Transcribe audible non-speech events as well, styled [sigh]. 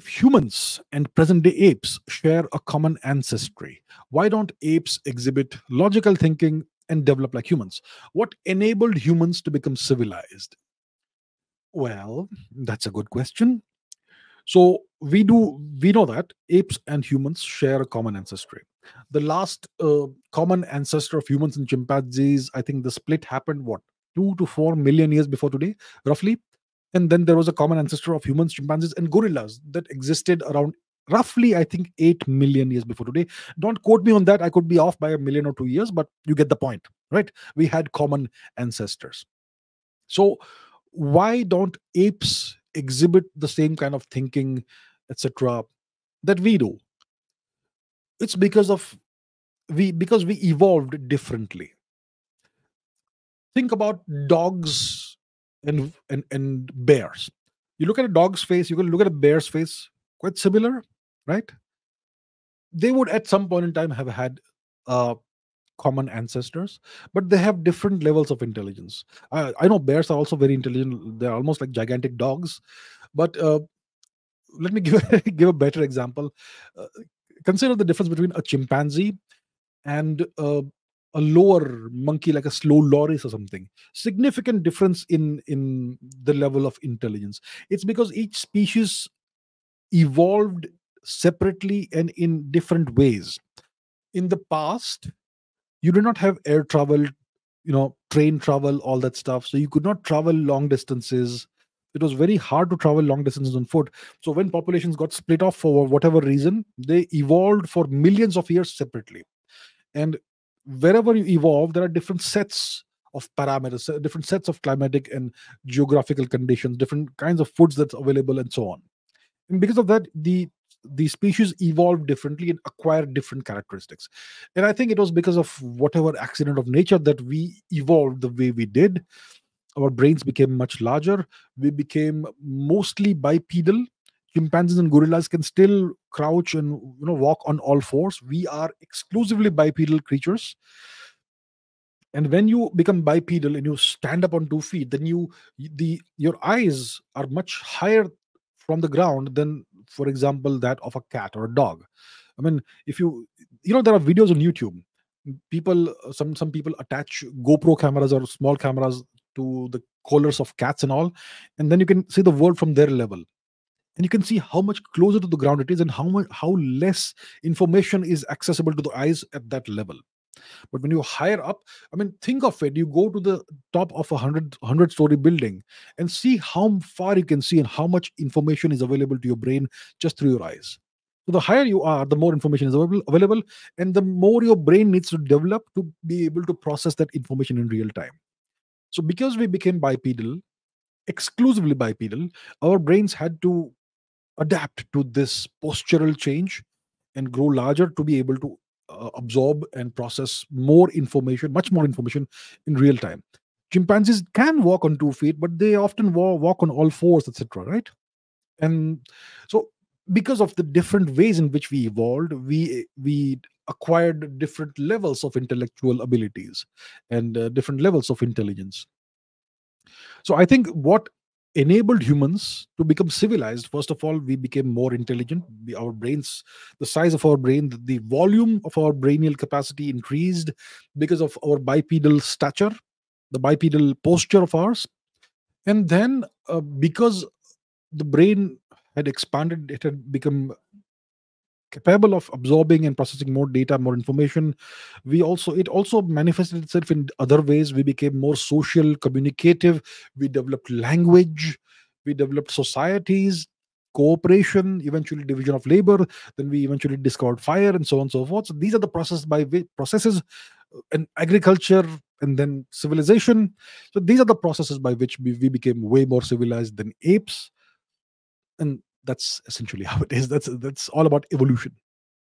if humans and present day apes share a common ancestry, why don't apes exhibit logical thinking and develop like humans? What enabled humans to become civilized? Well, that's a good question. So we do we know that apes and humans share a common ancestry. The last uh, common ancestor of humans and chimpanzees, I think the split happened what two to four million years before today, roughly. And then there was a common ancestor of humans, chimpanzees, and gorillas that existed around roughly, I think, 8 million years before today. Don't quote me on that. I could be off by a million or two years, but you get the point, right? We had common ancestors. So, why don't apes exhibit the same kind of thinking, etc., that we do? It's because of we because we evolved differently. Think about dogs and and and bears. You look at a dog's face, you can look at a bear's face, quite similar, right? They would at some point in time have had uh, common ancestors, but they have different levels of intelligence. I, I know bears are also very intelligent; they're almost like gigantic dogs. But uh, let me [laughs] give give a better example. Uh, consider the difference between a chimpanzee and uh, a lower monkey like a slow loris or something. Significant difference in in the level of intelligence. It's because each species evolved separately and in different ways. In the past you did not have air travel you know train travel all that stuff. So you could not travel long distances. It was very hard to travel long distances on foot. So when populations got split off for whatever reason they evolved for millions of years separately. And wherever you evolve, there are different sets of parameters, uh, different sets of climatic and geographical conditions, different kinds of foods that's available, and so on. And because of that, the the species evolved differently and acquired different characteristics. And I think it was because of whatever accident of nature that we evolved the way we did. Our brains became much larger. We became mostly bipedal chimpanzees and gorillas can still crouch and you know walk on all fours. We are exclusively bipedal creatures. And when you become bipedal and you stand up on two feet then you the your eyes are much higher from the ground than for example that of a cat or a dog. I mean if you you know there are videos on youtube. People some some people attach gopro cameras or small cameras to the collars of cats and all and then you can see the world from their level and you can see how much closer to the ground it is and how much how less information is accessible to the eyes at that level. But when you're higher up i mean think of it you go to the top of a 100 100 story building and see how far you can see and how much information is available to your brain just through your eyes. So the higher you are the more information is available and the more your brain needs to develop to be able to process that information in real time. So because we became bipedal exclusively bipedal our brains had to adapt to this postural change and grow larger to be able to uh, absorb and process more information, much more information in real time. Chimpanzees can walk on two feet, but they often walk on all fours, etc. Right? And so, because of the different ways in which we evolved, we we acquired different levels of intellectual abilities and uh, different levels of intelligence. So, I think what enabled humans to become civilized. First of all we became more intelligent. We, our brains the size of our brain the, the, volume of our brainial capacity increased because of our bipedal stature the bipedal posture of ours. And then uh, because the brain had expanded it had become capable of absorbing and processing more data more information. We also it also manifested itself in other ways. We became more social communicative. We developed language. We developed societies cooperation eventually division of labor. Then we eventually discovered fire and so on and so forth. So these are the processes by which processes and agriculture and then civilization. So these are the processes by which we, we became way more civilized than apes. And that's essentially [laughs] how it is. That's that's all about evolution